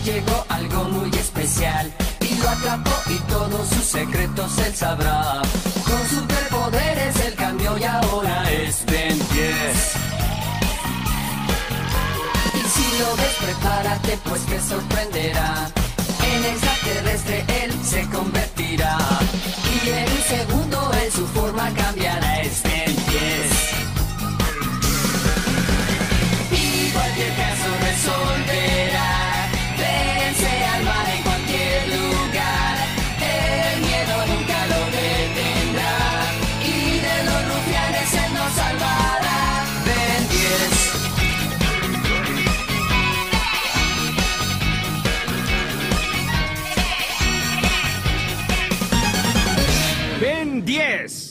llegó algo muy especial y lo atrapó y todos sus secretos él sabrá. Con superpoderes él cambió y ahora es Ben 10. Y si lo ves, prepárate, pues te sorprenderá. En extraterrestre él se convertirá y en un segundo en su forma cambiará. Es Ben 10. Y cualquier caso resolverá. Ben 10.